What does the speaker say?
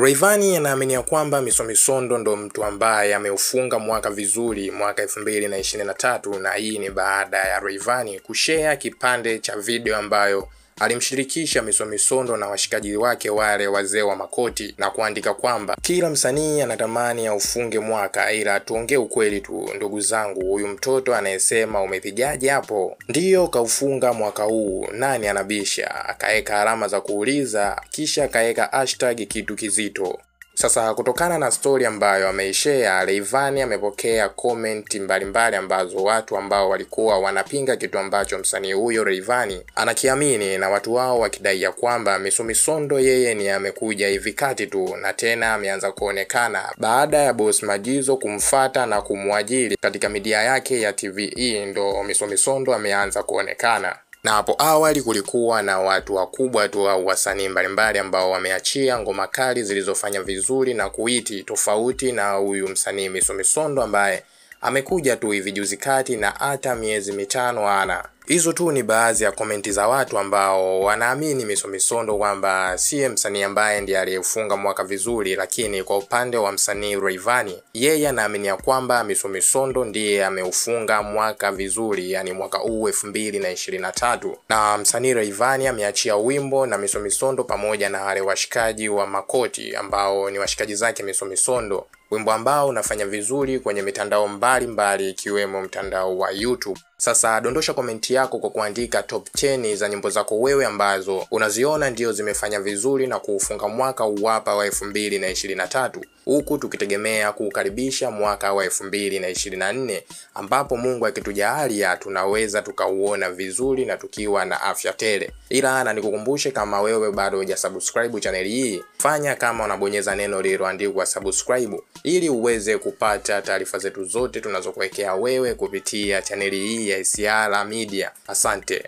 Rayvanny anaamini kwamba Miso Misondo ndo mtu ambaye ameufunga mwaka vizuri mwaka 2023 na hii ni baada ya Rayvanny kushare kipande cha video ambayo alimshirikisha misomisondo na washikaji wake wale wazee wa makoti na kuandika kwamba kila msanii anatamani aufunge mwaka, ila tuongee ukweli tu ndugu zangu, huyu mtoto anayesema umepigaje hapo ndiyo kaufunga mwaka huu, nani anabisha? Akaweka alama za kuuliza kisha akaweka hashtag kitu kizito. Sasa kutokana na stori ambayo ameishare, Rayvanny amepokea comment mbalimbali ambazo watu ambao walikuwa wanapinga kitu ambacho msanii huyo Rayvanny anakiamini na watu wao wakidai ya kwamba Miso Misondo yeye ni amekuja hivi kati tu na tena ameanza kuonekana baada ya Boss Majizo kumfata na kumwajiri katika midia yake ya TVE, ndo Miso Misondo ameanza kuonekana na hapo awali kulikuwa na watu wakubwa tu au wasanii mbalimbali ambao wameachia ngoma kali zilizofanya vizuri na kuiti tofauti na huyu msanii Miso Misondo ambaye amekuja tu hivi juzi kati na hata miezi mitano ana. Hizo tu ni baadhi ya komenti za watu ambao wanaamini Misomisondo kwamba siye msanii ambaye ndiye aliyefunga mwaka vizuri, lakini kwa upande wa msanii Rayvanny, yeye anaamini ya kwamba Misomisondo ndiye ameufunga mwaka vizuri, yani mwaka huu elfu mbili na msanii Rayvanny ameachia wimbo na Misomisondo pamoja na wale washikaji wa Makoti ambao ni washikaji zake Miso Misondo, wimbo ambao unafanya vizuri kwenye mitandao mbalimbali ikiwemo mtandao wa YouTube. Sasa dondosha komenti yako kwa kuandika top 10 za nyimbo zako wewe ambazo unaziona ndio zimefanya vizuri na kuufunga mwaka uwapa wa 2023 huku tukitegemea kuukaribisha mwaka wa 2024 ambapo Mungu akitujalia tunaweza tukauona vizuri na tukiwa na afya tele. Ila na nikukumbushe, kama wewe bado hujasubscribe chaneli hii, fanya kama unabonyeza neno lililoandikwa subscribe ili uweze kupata taarifa zetu zote tunazokuwekea wewe kupitia chaneli hii ya Isiala Media. Asante.